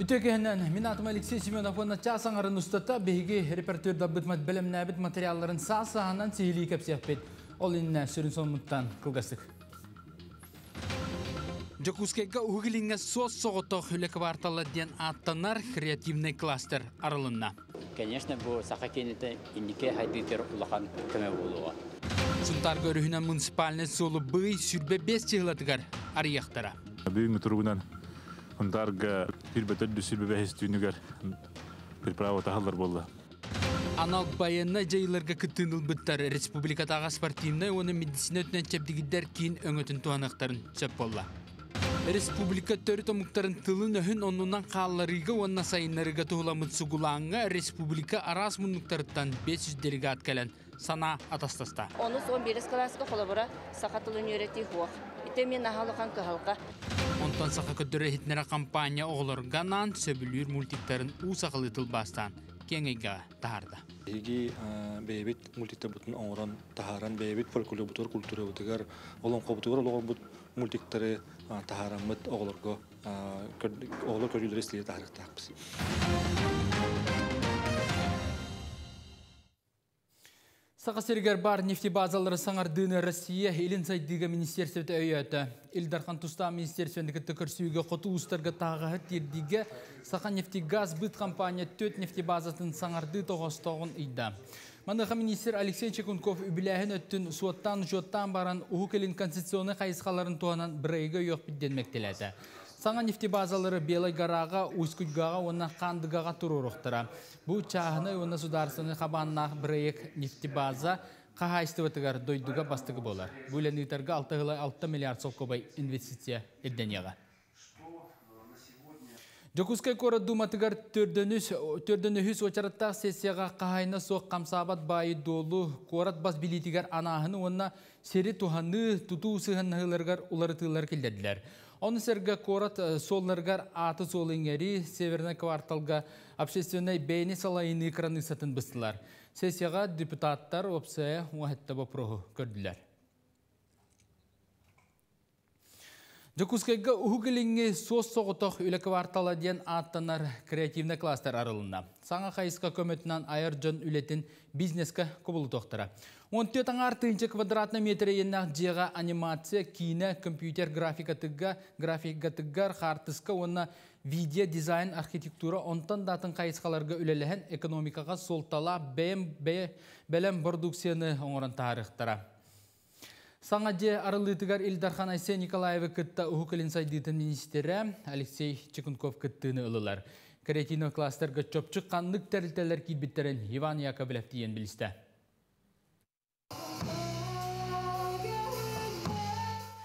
Үтекенен мен атым Алексей Семенов оны часаңарын ұстата беге репертуарда бұтмат білімнәбіт материалларын саа-сағанан сейілі кәпсияқпет. Ол инне сүрін сонмуттан кылгастык. Жокускайга угилинге сос соғытық үлек барталы ден аттанар креативный кластер арылынна. Конечно, бу саха кенете иннике хайдытер улахан көмө болуға. Сунтар көрүхүнө муниципальный солу бый сүрбе бес чыгылатыгар арияқтара. Бүйінгі тұрғынан ұндарға бір бөтөлді сүлбе бәхестүйінігер бір право тағалар болды. Анал байына жайыларға күттіныл бұттар республикатаға спортивный оны медицина өтінен чепдігідер кейін өңөтін туанақтарын сөп болла. Республика төрі томуктарын тылын өхін онунан қалларыға онна сайынларыға туғыламыт сугулаңға республика арас мұнуктарыттан 500 делегат кәлін сана атастаста. Онус 11 класска холобора сахатыл университет хуак. Ите мен ахалыхан кахалка. Онтан сақа көдірі хитнера кампания оғылырғанан сөбілер мультиктарын усақылы тылбастан кеңейге тахарды. Иги бейбит мультикте бутун оңран тахаран бейбит фольклор бутур культура олор бут мультиктери тахарамыт оголорго оголор көрүлөр эстие тахарыктакпыз. Сақа сергер бар нефтебазалары саңардыны Россия елін сайдыға министерстветі өйеті. Илдархан Туста министерствендігі түкірсүйге қоты ұстарға тағығы тердіге Сақа нефтегаз бұт компания төт нефтебазасын саңарды тоғыстығын үйді. Маныға министр Алексей Чекунков үбіләхін өттін суаттан жоттан баран ұғы келін конституционы қайысқаларын туанан бірейгі йоқ бидденмектеледі. Саңа нефтебазалары Белай гараға, Уйскүдгаға, оны қандыгаға тұрурықтыра. Бұл чағыны оны сударсыны қабаннақ бірейік нефтебаза қағайсты өтігар дойдуға бастығы болар. Бұл әнітарға 6 миллиард сол көбай инвестиция едденеға. Жокускай кора думатыгар төрдөнүхүс очараттақ сессияға қағайны соқ қамсабат байы долу корат бас билитигер анахыны онна сері туханы туту сыханнығыларгар уларытылар келдеділер. Оны сәргі корат солнаргар аты солыңери северный кварталга общественный бейни салайын экраны сатын быстылар. Сессияға депутаттар опсая уахетті бопроху көрділер. Жокускайга ухугелинге сос соғытық үлі квартала ден аттанар креативный кластер арылында. Саңа қайысқа көметінен айыр жон үлетін бизнеске көбілі тоқтыра. 14 артынчы квадратный метр еннақ жеға анимация, кине, компьютер графика тыгга, графика тыггар, хартыска, онна видео, дизайн, архитектура, онтан датын қайысқаларға үлеліген экономикаға солтала бәлем продукцияны оңырын тарихтара. Саңа же арылытыгар Илдархан Айсе Николаевы кытта ухукалин сайдытын министері Алексей Чекунков кыттыны ылылар. Креативный кластерға чөпчік қанлық тәрілтелер кейбіттерін Иван Яковлев дейін білісті.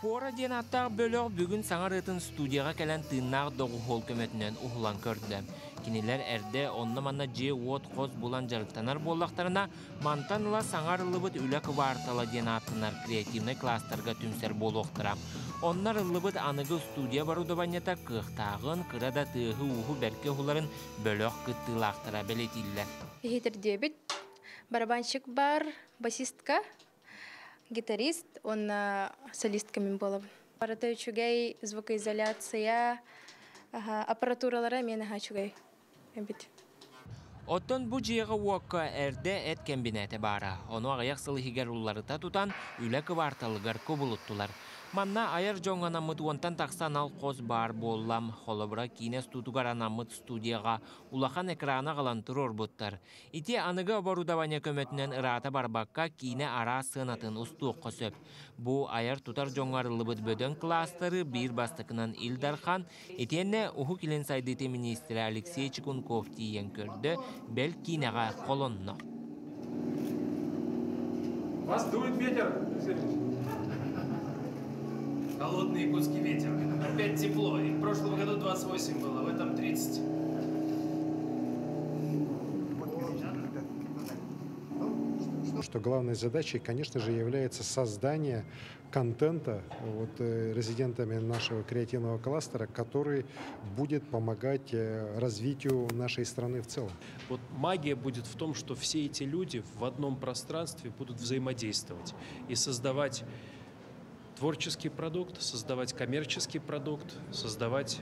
Фора ден аттақ бүгін саңар ытын студияға кәлін тыыннақ доғы хол көметінен ұхылан көрді. Кинилер әрде онны манна же от қоз булан жарықтанар боллақтарына мантаныла саңар ылыбыт үлі квартала ден аттынар креативный кластарға түмсер болуқтыра. Оннар ылыбыт анығы студия барудабанята кықтағын, кырада тыығы уху бәрке хуларын бөліғ кыттылақтыра белетиллер. Дебит, барабанщик бар, басистка, гитарист, он солистка мен болып. Барата үчүгей звукоизоляция, аппаратуралары мен хачугай. Бит. Оттон бу жиэға уокка әрде эт кембинеті бара. Оны ағаяқ сылыхигер уларыта тутан үлі кварталыгар көбулуттулар. Манна айыр жоңанамыт онтан тақсан ал қоз бар боллам, холобыра кинес тутугар анамыт студияға улахан экрана қалантыр орбуттар. Ити анығы оборудавания көмөтінен ырата барбакка кине ара сынатын устуыққа сөп. Бу айыр тутар жоңарылыбыт бөдөн кластары бир бастықынан Илдархан, етенне уху килен сайдыты министрі Алексей Чекунков тиен көрді, бел кинеға қолонно. Вас дует ветер, Холодный якутский ветер. Опять тепло. И в прошлом году 28 было, в этом 30. Что главной задачей, конечно же, является создание контента вот, э, резидентами нашего креативного кластера, который будет помогать э, развитию нашей страны в целом. Вот магия будет в том, что все эти люди в одном пространстве будут взаимодействовать и создавать творческий продукт, создавать коммерческий продукт, создавать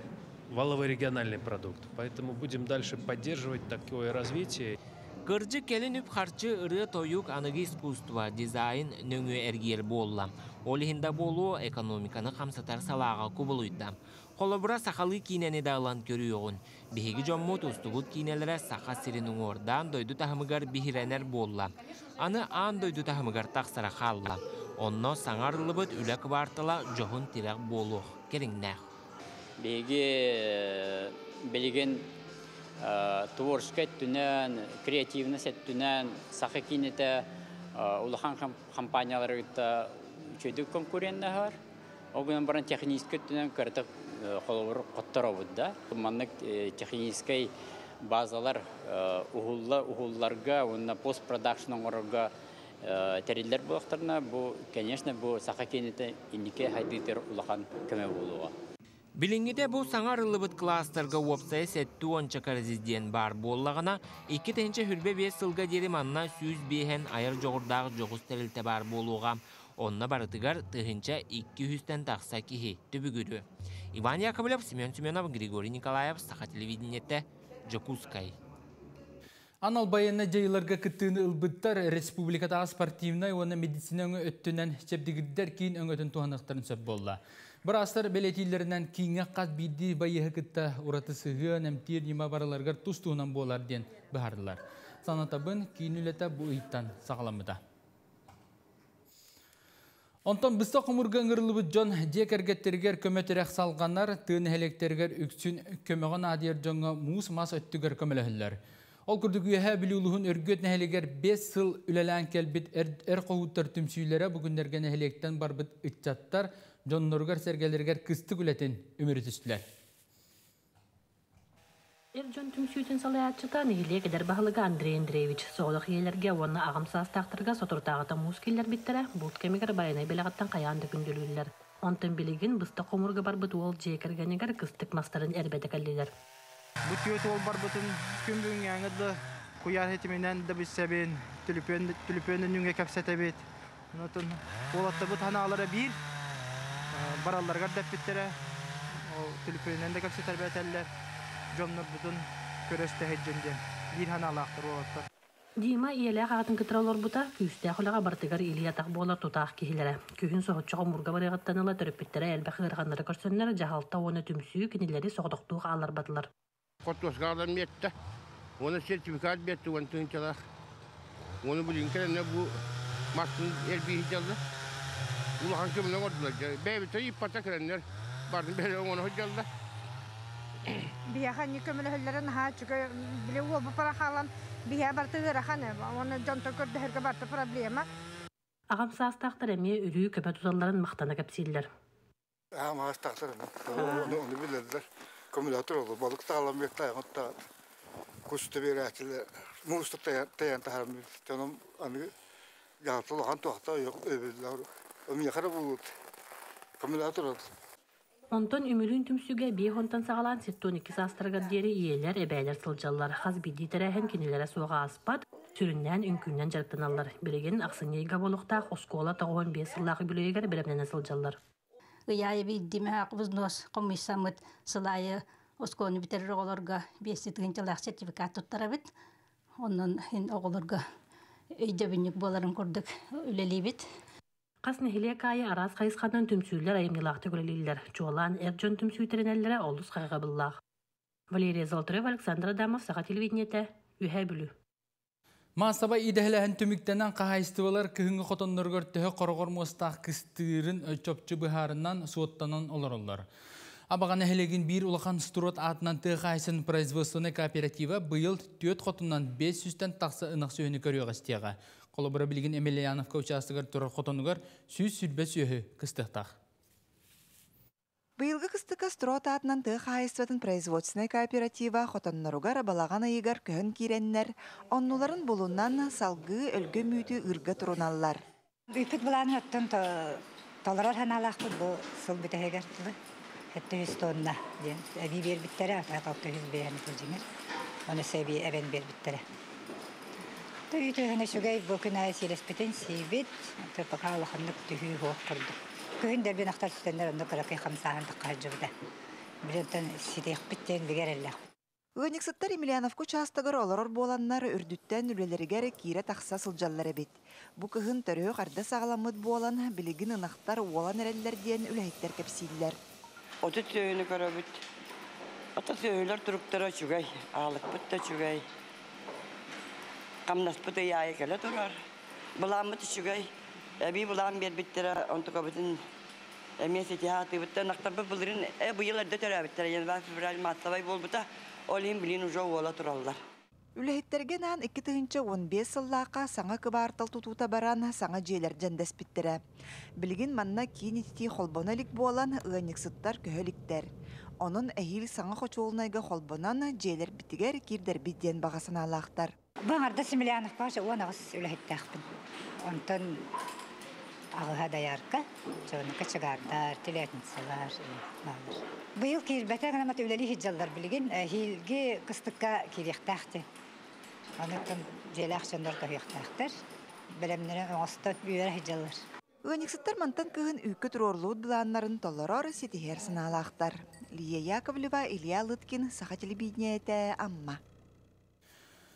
валово-региональный продукт. Поэтому будем дальше поддерживать такое развитие. Кыржы келин үп харчы ыры тоюк аныгы искусство, дизайн нөңі әргер болла. Ол хинда болу экономиканы қамсатар салаға кубулуйда. Холобура сақалы кинені дағылан көріуғын. Бихиги жоммут устугут кинелері сақа сирінің ордан тахымыгар бихиренер болла. Аны ан дойду тахымыгар тақсара қалла. Онно саңарылыбыт үләк бартыла жоғын тирек болуқ. Керіңнәқ. Беги белеген творческий түнен, креативность түнен, сақы кинете улахан чөйдік конкурентна бар. Огынан баран технический түнен кыртык холовыр қоттаробыд да. Маннык технический базалар ухулла ухулларга, онна постпродакшн оңорга терилер булактарына бу, конечно, бу сақа кинете иннике хайдытер улахан көмө болуға. Билингите бу саңарылыбыт кластерга уопсай сәтті онча каразизден бар боллағына, екі тәнче хүрбе бес сылға дері манна сүйіз бейхен айыр жоғырдағы жоғыз тәрілті бар болуға. Онна барытыгар тыгынча 200-тен тақса кихи түбігірі. Иван Яковлев, Семен Семенов, Григорий Николаев, Саха телевидениетте, Джакускай. Анал байына жайыларға күттіні ұлбыттар спортивна оны медицина өңі өттінен чепдігіддер кейін өңөтін туғанықтарын сөп болды. Бір астар белетейлерінен кейінге қат бейді байығы күтті ұраты сығы нәмтер нема бараларғар тұс туғынан болар ден бұхардылар. Санатабын кейін үлеті бұл иттан сағаламыда. Онтан бұста құмырға ыңырлыбы жон дек әргеттергер көметірек салғанар тыын әлектергер үксін көмеғын адер жоңға мұс мас өттігер көмеліхілер. Ол күрдік үйәһә білуілуғын өргөт нәхелегер 5 сыл үләлән кәлбіт әр қоғыттар түмсүйлері бүгіндерге нәхелектен барбыт үтчаттар жонноргар сәргелергер кыстық үләтін өмірі. Эрджон түмсүйтін салаятчыта нигиле кедер бахылыга Андрей Андреевич соғылық елерге оны ағым састақтырға сотуртағыта мускиллер биттері бұлт кемегер байынай белағаттан қаянды күнділілер. Онтын билигин бұста қомырға бар бұт ол жекергенегер кыстық мастарын әрбеті кәлілер. Бұт өт ол бар бұтын күмбің яңыды құяр хетіменен да біз сәбен түліпенін нүңге кәпсәтәбет. Нотын олатты бұт ханалары бір бараларға дәп биттері түліпенен де кәпсәтәбетәлілер. Жомнор бутун көрөстө хедженден бир ханалаактыр болоттор Дима иеле хатын кытралор бута күстә хулага бартыгар илия так болар тутак кихилере. Күһүн сохотчого мурга барыгаттаныла төрөппиттере элбе хырганнары көрсөннөр жаһалта оны түмсүү кинилери согдоктуу алар батылар. Котосгардан метте. Оны сертификат бетти он тынчалак. Оны булин керене бу мастын элби хиjaldı. Улахан көмөлө ордулар. Бэби тайып иппата керенler. Бардын бери оны ходжалды. Бияха ни көмөлөһөллөрөн ха чүкө биле ол бу пара халан бия барты ырахан оны жонто барты проблема. Агам састактар эми үрүү көпө туталларын мактана кепсиллер. Агам састактар оны билерлер. Көмөлөтөр олду балык таалам бек таягытта. Кусты берәтилер. Муста таян тахарым. Тоном аны yok öbürler. Ömür yakara bulut. Көмөлөтөр Онтон үмүлүн түмсүгө бие хонтан сагалан сеттон ики састырга дери иелер эбәйлер сылжаллар хаз биди терәһен киниләре суга аспат сүрүннән үнкүннән жарыктаналлар билеген аксынейга болукта оскола тагын бие сыллагы бүлегер белемнән сылжаллар Ыяй биддиме акбыз нос комиссамыт сылайы осконы оголорга беситген жылак сертификат хин оголорга өйдө биник боларын көрдүк үлелибит Қас нәхиле кайы арас қайысқандан түмсүйлер айымнылақты көрелілер. Чуалан әрджон түмсүйтерінәлері олыс қайға бұллақ. Валерия Золотарева, Александр Адамов, Сақа телевидениеті, үйә бүлі. Масаба идәһләһен түміктенен қағайыстывалар күйінгі қотонныргөр төһө қорғыр мұстақ кістырын өчөпчі бұхарынан суоттанан оларылар. Абаған әхелеген бір улахан стурот атынан тыға производственный кооператива бұйыл төт қотыннан 500-тен тақсы ынық сүйіні көріуға стеға. Қолыбыра білген Эмельяновка участығыр тұрар қотонығыр сүйіз сүрбе сүйі кыстықтақ. Быйылғы кыстыка строт атынан тыға хайыстатын производственный кооператива хотонноругар балаған айыгар көхін киреннер, оннуларын болуннан салғы өлгі мүйті ырға тұруналар. Үпіт бұланы өттін толарар ханалақты бұл сыл бітәгертілі. Хетті үз тонна. Әбі бер біттері, атақалты үз бейәні күлжіңер. Оны сәбі әбен бер сүгәй бу күнә силеспетен сибит, топака алханнык түйү хоп кырды. Көһүн дәрбен ахтар сүтәннәр онда кыракай хамсаһан таққа жырда. Билентен сидех биттен бигереллах. Ыгыныксыттар Емельянов участогар олорор боланнар үрдүттен үлелеригер кире тахса сылжаллар бит. Бу кыһын төрөө карда сагаламыт болан билигин ынахтар уолан эреллер диен үлэйттер кепсииллер. Оты түйіні көрөбіт. Ата түйілер тұруктара чүгәй, алық бұтта чүгәй. Яйы кәлі тұрар. Бұлам бұты чүгәй. Әбі бұлам бер біттері, онтыға бұтын әмесі тияты бұтта. Нақтар бұл бұлырын, ә бұйыларда төрәбіттері. Енді бәр февраль матлабай бол бұта. Олин білін ұжа ола тұралар. Үлэхиттерген ан 2 тыгынча 15 сыллаqa саңа кыбаартал тутута баран саңа жээлер жандас биттире. Билигин манна кинити холбоналик болан ыаниксыттар көһөликтер. Онун эхил саңа хочуолнайга холбонан жээлер битигер кирдер бидден багасын алаактар. Баңарда Семилянов башы онағыз үләхеттәқпін. Онтон ағыға даярка, жоны качагардар, телятницалар, балар. Быйыл кирбәтә генә мат үләли хиджаллар билген, хилге кыстыкка кирехтәхте. Анытын желәх чондар кирехтәхтер. Белемнәре оңостан үйәр хиджаллар. Ыаниксыттар мантан кыһын үккө турорлуут булааннарын толлорор ситиһер сынаалаахтар. Лия Яковлева, Илья Лыткин, Саха телевидениете, Амма.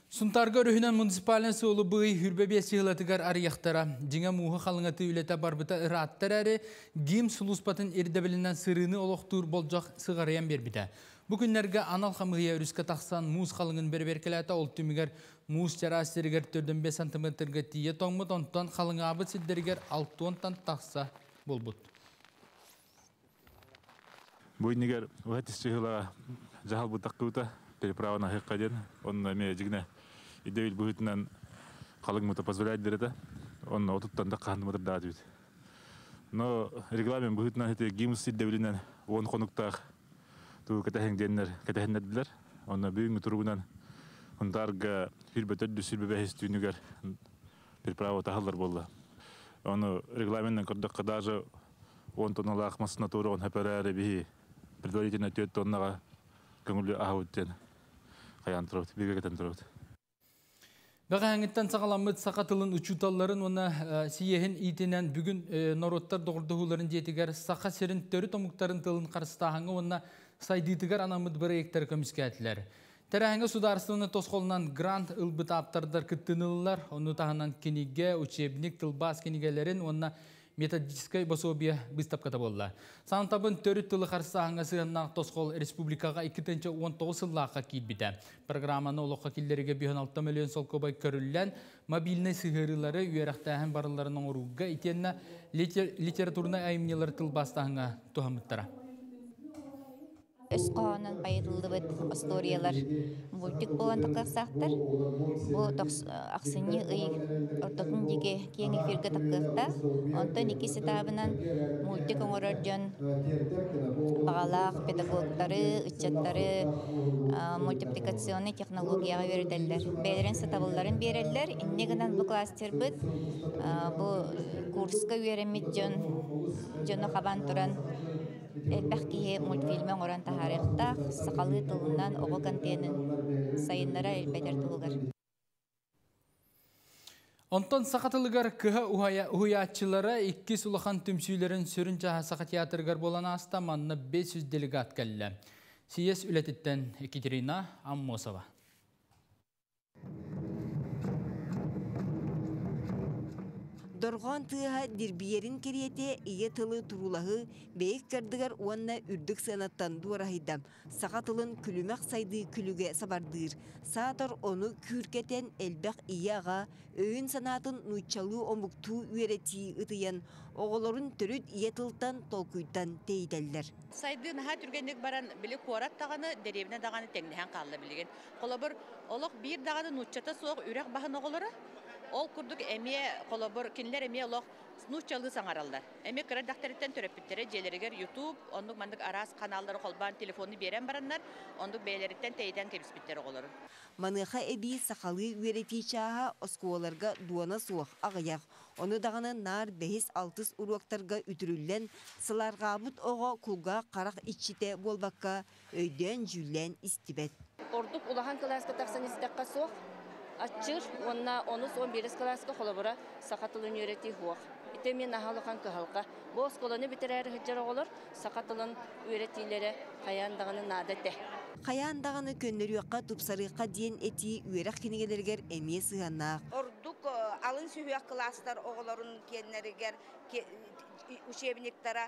Сунтарга өрүһүнен муниципален суолу быый хүрбе бесиылатыгар арыяқтара. Жиңа муғы қалыңаты үлеті барбыта ыраттар әрі гим сулуспатын ердебілінен сырыны олықтур болжақ сығарыян бербіті. Бүкінлерге анал қамығия үріске тақсан муз қалыңын берберкеләті ол түмігер муз жарасырыгер төрден 5 сантиметрге тие тоңмыт онтан қалың абы сиддергер 6 онтан тақса болбут. Буйнигер уһатис чыгыла жахал бутаккыта переправа хыкка ден онна ме жигне идейл калың мута позволяет дерете да бит но регламент буһутнан хете гимус сиддевлинен он тахаллар болла оны регламенттен көрдөккө даже он тонналаах масына тура он бихи предварительно төт тоннага көңүлү ахуттен каян турабыт биге кетен әңіттен сағаламыт сақатылын учуталларын оны сиехін итінен бүгін народтар доғырдығыларын жетігер сақа серін төрі томуктарын тылын қарыстағыңы онына сайдитігер анамыт бір ектер көміске әтілер. Тәрәңі сударствыны тосқолынан грант ылбыт аптардар күттінілілер, оны тағынан кенеге, учебник, тылбас кенегелерін методической пособие выставката болла. Сантабын төрі тылы қарсағыңа сығыннақ тосқол республикаға 2-19 сыллаққа кейбіді. Программаны олыққа келдерге 1,6 миллион сол көбай көрілген мобильный сығырылары үйерақтағын барыларының ұруға итенна литературна әйімнелер тыл бастағыңа тухамыттара. Өскоонан байытылдыбыт историялар мультик болан таккаксактар. Бу аксыны ый ортотун диге кең эфирге таккакта. Онтон икиси табынан мультик оңороржон багалак педагогтары, ычаттары мультипликационный технологияга берделер. Бәйлерен сатабылларын берелер. Иннегенен бу кластер бит бу курска үйренмит жон жоно хабан туран Элбэх киһи мультфильмен оран таһарыхтах сакалы тылынан ого контенын сайыннара элбетер тылыгар. Онтон сақатылыгар кыһа уһуячылары икки сулахан түмсүйлерин сүрін жаһа сақа театргар болан аста манна 500 делегат кәллі. Сиес үлетіттен Екатерина Аммосова. Доргон тыга дирбиерин кериете ие тылы турулахы бейік кардыгар уанна үрдік сынаттан дуарахидам. Саға тылын күлімәк сайды күліге сабардыр. Саатор оны күркетен элбәк ияға өйін санатын нучалу омукту үйрети ытыян оғолорун түрүт ие тылтан толкуйдан тейделлер. Сайды наха түргендік баран білі қуарат тағаны деревіне дағаны теңнеген қалды білген. Қолабыр олық бір дағаны нучата соқ үрек бағын оғылары Ол курдук эме колобор кинлер эме лох ну чалгы саңаралдар. Эме кыра дактарыттан төрөппүттере желеригер YouTube, ондук мандык арас каналдары колбан телефонны берен бараннар, ондук бейлериттен тейден кебиспиттер оголор. Маныха эби сакалы үерети чаха оскуоларга дуана суах агаяк. Оны даганы нар бехис алтыс уруактарга үтүрүллен сыларгабыт ого кулга карак ичите болбакка өйден жүллен истибет. Ордук улахан класска таксан истекка суах, Ачыр, онна онус он бирес класска холобора сахатыл университет хуах. Ите мен нахалыхан кыһалка бу осколону битерәр хыджар оголор сакатылын үөретиилере хаяндаганы наадете Хаяндағаны көннөрүөкка тупсарыакка диен эти үерак кинигелергер эмие сыаннаах. Ордук э, алын сүйек класстар оголорун кеннеригер учебниктара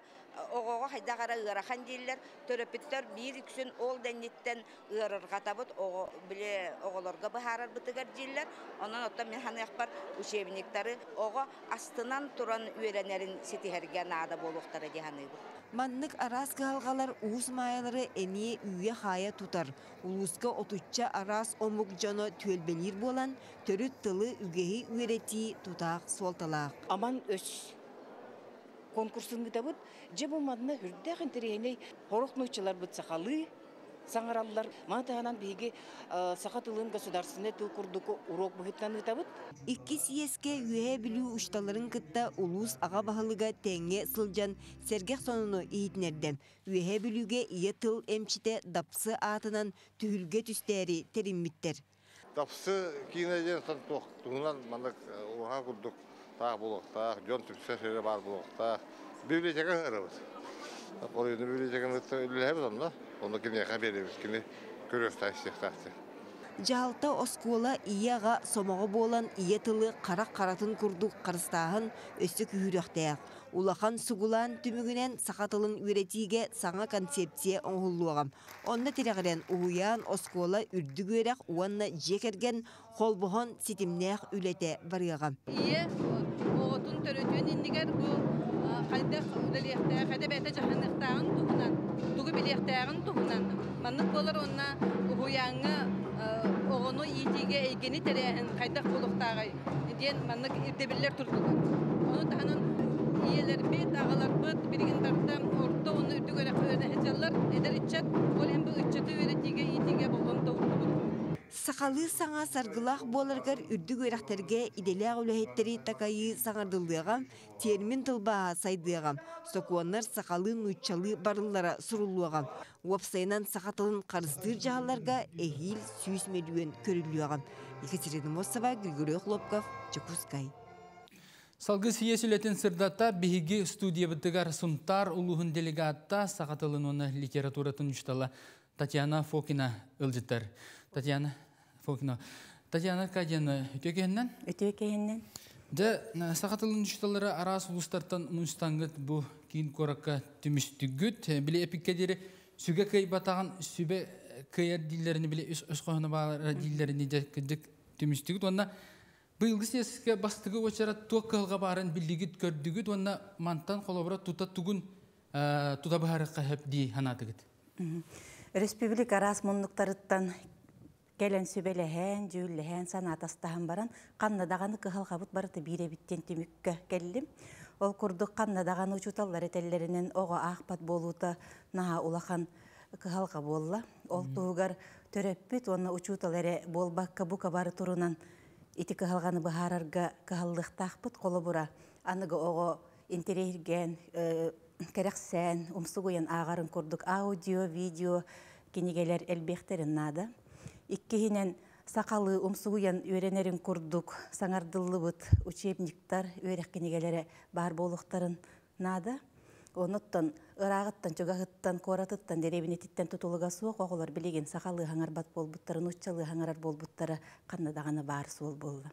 оғоға хайдағара ыарахан дейлер төрөпүттөр бир үксүн ол денниттен ыарырга табыт оғо биле оголорга бахарар бытыгар дейлер онон оттон мен ханыякпар учебниктары оға астынан туран үөренерин сетиһерге наада болуктара диханыйбыт Маннык арас кыалгалар уус маялары эмие үйе хая тутар. Улуска отучча арас омук жоно түөлбелир болан, төрүт тылы үгеhi үерети тутаак суолталаак. Аман өс конкурсын гытабыт же болмадына хүрдэх интерейней хорох нучалар быт сахалы саңараллар матаганан биги саха тылын государственный тыл курдуку урок быхыттан гытабыт Икки сиеске үе билүү ушталарын кытта улус ага бахалыга теңге сылжан сергех сонуну ийитнерден. Үе билүүге ие тыл эмчите дапсы атынан түһүлге түстери териммиттер. Тапсы кинеден сан тох туңнан мандак уха курдук таа булуктаах жон түпсөсөре бар булуктаах библиотека ырыбыз ол енді библиотеканы үлелебіз онда оны кинеха беребиз кини көрөстаа истехтаахты Жалта оскуола ияға сомоғы болан ие тылы қарақ қаратын күрдік қарыстағын өсті күйіріқтаяқ. Улахан сугулан түмігінен сақатылын үретиге саңа концепция оңғылуағам. Онна тирағырен уян оскуола үрді көрек уанна жекерген холбухон ситимнеяқ үлете барыағам. Ие, иннигер бұл қайдақ үлелектәғ, қайда бәті жағанықтағын тұғынан, тұғы білектәғін тұғынан. Маннық болар онна уяңы оғыны итиге эйгени терәһен қайдақ болуқтағы ден маннық ирдебиллер турдугар. Оны таханын иелер бит, ағалар бит, бирген тарта орта оны үрдү көрәк өрәне хәҗәлләр, эдер ичәт, ол һәм бу итиге булган тауып. Сақалы саңа саргылақ боларгар үрді көрәқтерге иделяқ үләхеттері такайы саңардылдыға термин тылбаға сайдыға. Сокуаннар сақалы нұйчалы барыллара сұрулуға. Уапсайынан сақатылын қарыстыр жағаларға әхил сүйіс медуен көрілуға. Екатерина Мосова, Григорий Хлопков, Чекускай. Салгы сиесілетін сырдата биһиги студия бітігар сунтар улуғын делегатта сақатылын оны литературатын үштала Татьяна Фокина ылжыттар. Татьяна Фокина. Татьяна Кадьяна өтекеннен? Өтекеннен. Де сақатылын үшталары арас улустартан мұнстаңгыт бұ кейін коракка түмістігіт. Біле эпиккедері сүге кай батаған сүбе кайар диллерини биле өс қоғаны баара диллерини жеккедік түмістігіт. Онна Быйылғы сеске бастығы очара туақ кылға барын білдігіт көрдігіт, онна мантан қолабыра тута тугун тута бахарыққа хөп дей ханатығыт. Республика арас мұнлықтарыттан келен сүбелеһен, жүллеһен санатастаһан баран, қаннадағаны кыһалғабыт барыты бире биттен түмікке келдім. Ол курдук қаннадағаны учуталлар этеллеринен оға ақпат болута наха улахан кыһалға болла. Ол туғар төрөппүт, онна учуталары болбакка бука бары турунан ити кыһалганы быһаарарга кыһаллыхтаахпыт колобура аныга ого интерерген керексен умсугуян аагарын курдук аудио видео кинигелер элбехтерин наада иккихинен сакалы умсугуян үйренерин курдук саңардыллыбыт учебниктар үйрек кинигелере бар болуктарын наада оноттон ыраагыттан чугахыттан коратыттан деребинетиттен тутулуга суок оголор билеген сакалы хаңарбат болбуттары нуччалы хаңарар болбуттары каннадаганы баар суол болду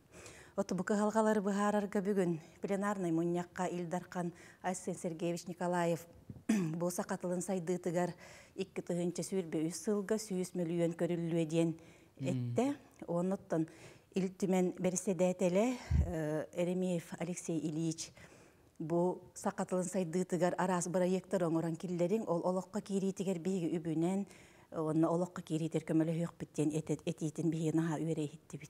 Оту бұқы халғалары бұхарарға бүгін пленарный мұньяққа Илдархан Айсен Сергеевич Николаев бұл сақатылын сайдытыгар 2 тұхынча сүрбе үс сылға сүйіс миллион көрілуе ден етті. Оныттан илтімен берседетелі Эремеев Алексей Ильич бұл сақатылын сайдытыгар арас проекттар оңыран киллерин ол олыққа киритигер биги үбүнен онна олыққа киритер көмөлө хүйөк биттен этитин биги наха үере хитти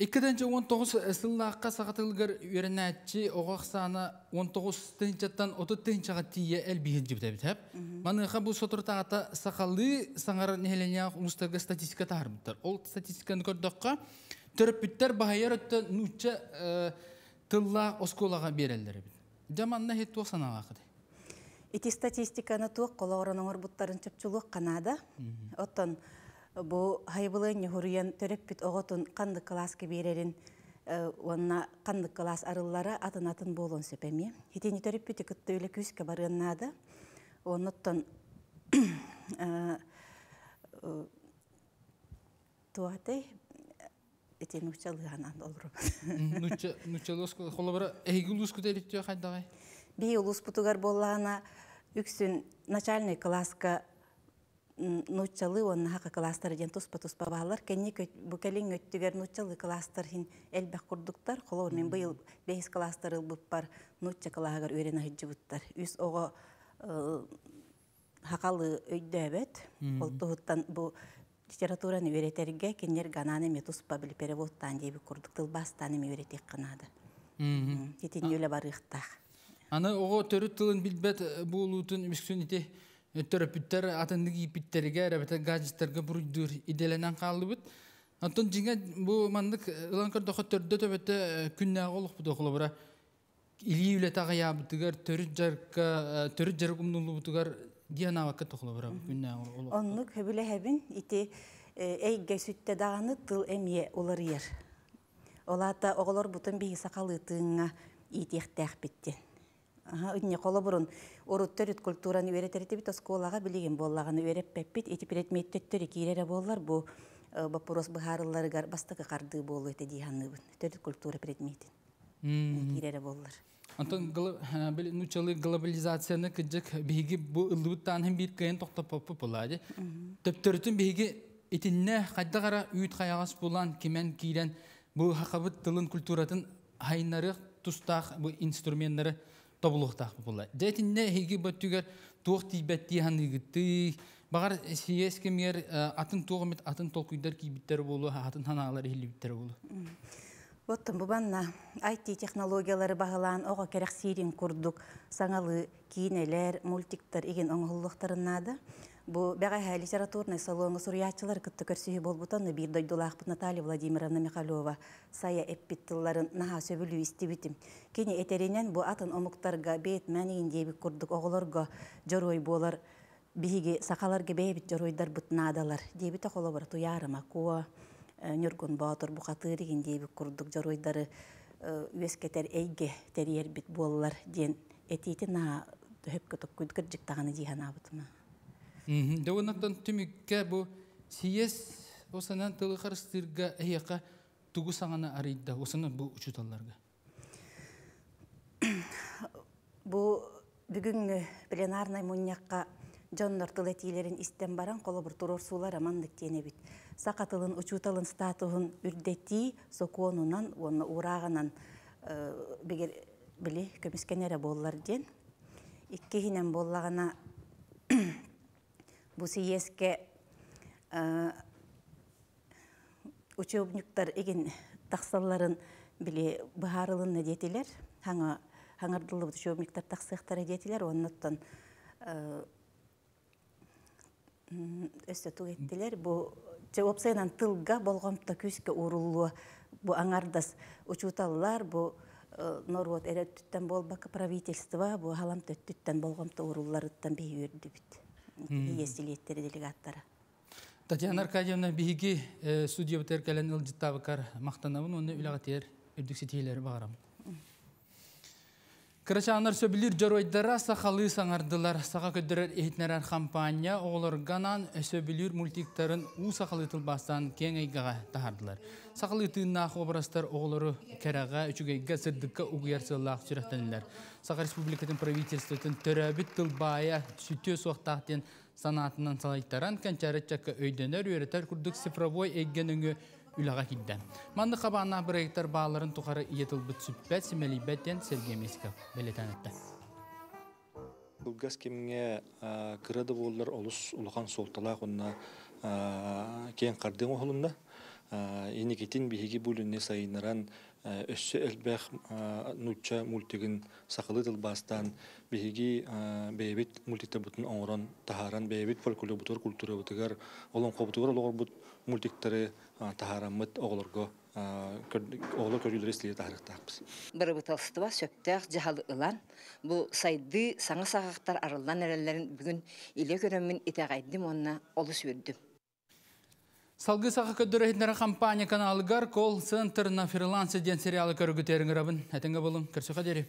бит. Иккеденче 19 сыллаққа сақатылгар үйренәтчі оғақ саны 19 тынчаттан 30 тынчаға тие әл бейін жібді бітіп. Маныға бұл сотыртағата сақалы саңар нәхелене ұмыстағы статистика тарбыттар. Ол статистиканы көрдіққа түріп біттер бағайар өтті нұтча тылла осколаға берелдері біт. Жаманна хет тоқсан ағақыды. Ити статистиканы туық қолауырын оңыр бұттарын чөпчілік қанада. Оттан Бу хайбылын хуруян төрөппүт оготун канды класска берерин Онна қандық класс арыллары атын атын болон сөпеме. Хитени төріп бүті күтті өлі күске барыннады. Оныттан туатай этен учалыганан олру. Нучалос холобара эйги улус күтелиттё хайдагай. Би улус путугар боллана үксүн начальный класска нучалы он хака класстар ден туспа туспа баалар кенни бу келин өттүгер нучалы класстар хин элбек курдуктар холор мен быйыл бейс класстар ылбып бар нуча клагар үйренө хыджыбыттар үс ого хакалы өйдөбөт ол туһуттан бу литератураны үйретерге кеннер гананы ме туспа били переводтан деби курдук тылбастан эми үйретек кынады тетин үле барыхтах Аны ого төрүт тылын билбет буулутун үскүн ите төрөпүттер атындык ипиттерге рабата гаджеттерге буруйдур иделенен калыбыт. Антон жиңе бу мандык ылан көрдөхө төрдө төбөтө күннэ олук бу дохлобура или үле тага ябытыгар төрүт жарка төрүт жар кумнулубутугар диана вакка тохлобура күннэ олук. Оннук хөбүле хебин ити эйге даганы тыл эмие улар ер. Олата оголор бутун биттен. Үнне қолы бұрын оруттөрүт культураны үйретерите бит осколага билеген боллаганы үйреппеппит эти предметтеттери кирере боллар бу вопрос быхарыларыгар бастыкы карды болу эте диханыбын төрүт культура предметин кирере боллар. Антон бил нучалы глобализацияны кыджык биги бу ылыбыттан hem bir кыйын токтоп поппу булады. Төптөрүтүн биги итинне кайда кара үйт каягас булан кимен кирен бу хакабыт тылын культуратын хайнары тустах бу инструменттары тобулуктак була. Детинне хиги бөттүгөр туох тибетти ханыгытты. Багар сиес кемер атын тугымет атын толкуйдар кибиттер болу, атын ханалар хилибиттер болу. Вот бубанна IT технологиялары багылан ого керек сирин курдук, саңалы кинелер, мультиктер иген оңгуллуктарынады. Бу бәға литературный салоны сурьячылар кытты көрсүйі болбутаны бир дойдулақ Наталья Владимировна Михалева сая эппиттыларын наха сөбілу истибитим. Кені этеринен бу атын омуктарга бейт мәнигин дебик курдук оголорго жорой болар биһиги сакаларга бейбит жоройдар бутнаадалар дебите холобар туярыма куа нюргун баатыр бухатыригин дебик курдук жоройдары үескетер эйге терьер бит боллар ден этити на хөпкө токкуйдукер жиктаганы диханабытыма. Дәуінаттан түмікке бұ сиес осынан тылы қарыстырға әйеқа тугу саңана арыйда, осынан бұ учуталларға. Бұ бүгін пленарнай мұньяққа Джоннор тылетилерин истен баран қолы бір тұрор сулар амандық тені бит. Сақатылын учуталын статуғын үрдетті сокуонунан, оны урағынан бігер білі көміскенері боллар ден. Икке хинен боллағана бу сиеске учебниктар еген тақсалларын биле бахарылын детилер хаңа хаңардылы учебниктар тақсықтар детилер оннуттан өстө тугеттилер бу опсайнан тылга болгомто күскө уруллу бу аңардас учуталлар бу норвот эрөттүттен болбакы правительство бу халам төттүттен болгомто урулларыттан бии үрдү бит естилиеттери делегаттары Татьяна Аркадьевна биһиги судья бутер кэлэн ылжыттабыкар мактанабын оны үлагатер үрдүксетиелери багарам. Кырачанар сөбілер жоройдара сақалы саңардылар сақа көддірер ehitнерер компания оғылырганан сөбілер мультиктарын у сақалы тылбастан кең айгаға тахардылар. Сақалы тыыннақ обрастар оғылыры кәраға үчігейге сырдыққа уғияр сыллақ сүрәттенілер. Сақа республикатын правительствотын төрәбіт тылбая сүтө соқтақтен санатынан салайттаран кәнчәрі чакка өйденер үйретер күрдік цифровой эггеніңі үлаға кидді. Манды қабана бір гектар бағаларын тұқары иетіл бұт сүппәт семелибеттен Сергей Месков белетен етті. Бұлгас кемге кырады болылар олыс улахан солталақ онна кен қардың оғылында. Енекетін бігеге бөліне сайынаран өссі әлбәқ нұтча мультигін сақылы тылбастан бігеге бәйбет мультикта бұтын оңыран тахаран бәйбет фольклор бұтыр культура мультиктары тахарамыт оғылырға оғылыр көрілері слие тахарықтақпыз. Бір бұталыстыва сөптәқ жағалы ылан, бұл сайды саңа сағақтар арылдан әрелерін бүгін иле көрімін итағайдым онына олыс өрдім. Салғы сақы көддірі компания каналыгар кол центр на фрилансы ден сериалы көрігітеріңір абын. Әтіңгі болым, көрсіға дері.